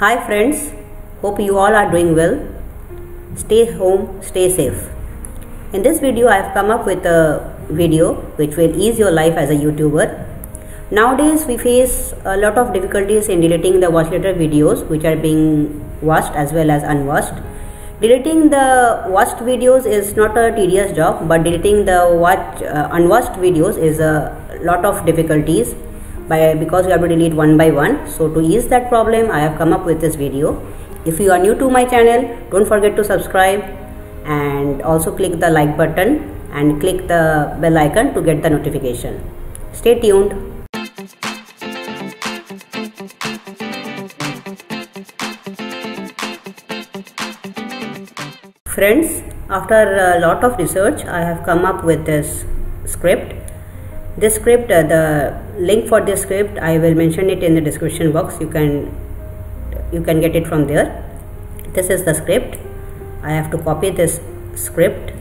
Hi friends, hope you all are doing well. Stay home, stay safe. In this video I have come up with a video which will ease your life as a YouTuber. Nowadays we face a lot of difficulties in deleting the watch later videos which are being watched as well as unwatched. Deleting the watched videos is not a tedious job but deleting the watch uh, unwatched videos is a lot of difficulties by because you have to delete one by one. So to ease that problem i have come up with this video. If you are new to my channel don't forget to subscribe and also click the like button and click the bell icon to get the notification. Stay tuned. Friends after a lot of research i have come up with this script this script uh, the link for this script i will mention it in the description box. You can you can get it from there. This is the script. I have to copy this script.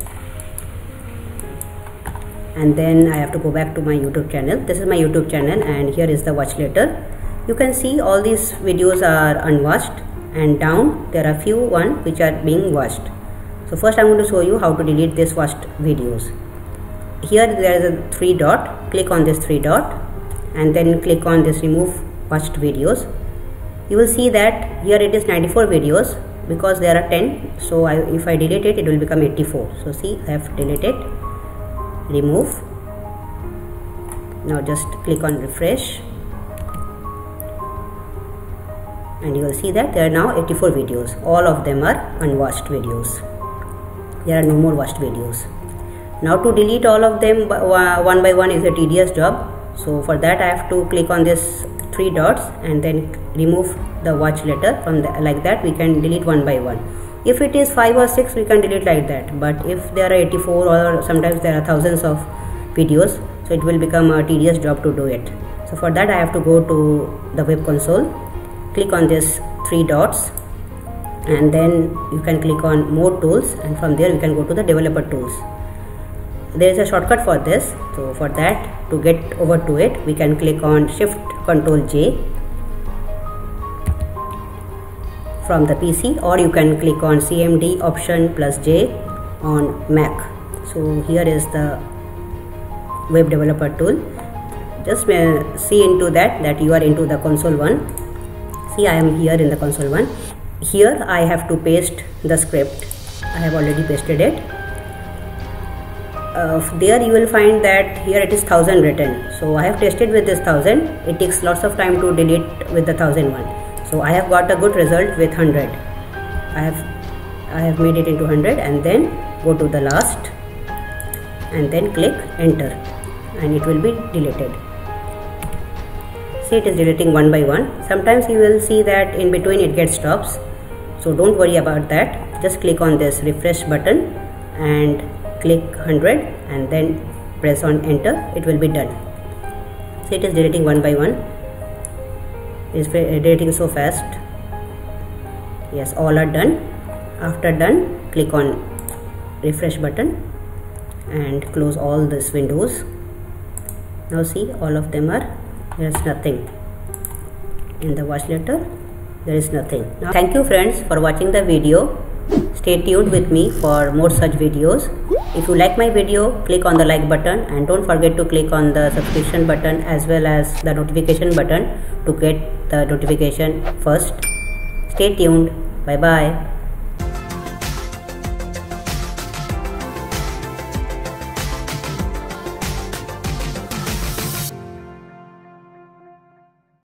And then i have to go back to my youtube channel. This is my youtube channel and here is the watch later. You can see all these videos are unwatched and down there are few one which are being watched. So first i'm going to show you how to delete this watched videos here there is a three dot. Click on this three dot and then click on this remove watched videos. You will see that here it is 94 videos because there are 10 so I, if I delete it it will become 84 so see I have deleted. Remove. Now just click on refresh. And you will see that there are now 84 videos. All of them are unwatched videos. There are no more watched videos now to delete all of them one by one is a tedious job. So for that I have to click on this three dots and then remove the watch later from the, like that. We can delete one by one. If it is 5 or 6 we can delete like that. But if there are 84 or sometimes there are thousands of videos so it will become a tedious job to do it. So for that I have to go to the web console click on this three dots and then you can click on more tools. And from there you can go to the developer tools there is a shortcut for this. So for that to get over to it we can click on shift control J from the PC or you can click on CMD option plus J on Mac. So here is the web developer tool. Just see into that that you are into the console one. See I am here in the console one. Here I have to paste the script. I have already pasted it uh, there you will find that here it is 1000 written. So I have tested with this 1000 it takes lots of time to delete with the 1001 so I have got a good result with 100 I have I have made it into 100 and then go to the last and then click enter and it will be deleted. See it is deleting one by one. Sometimes you will see that in between it gets stops. So don't worry about that. Just click on this refresh button and click 100 and then press on enter it will be done. So it is deleting one by one. It is deleting so fast. Yes all are done. After done click on refresh button and close all these windows. Now see all of them are there is nothing. In the watch later there is nothing. Now, thank you friends for watching the video stay tuned with me for more such videos if you like my video, click on the like button and don't forget to click on the subscription button as well as the notification button to get the notification first. Stay tuned. Bye bye.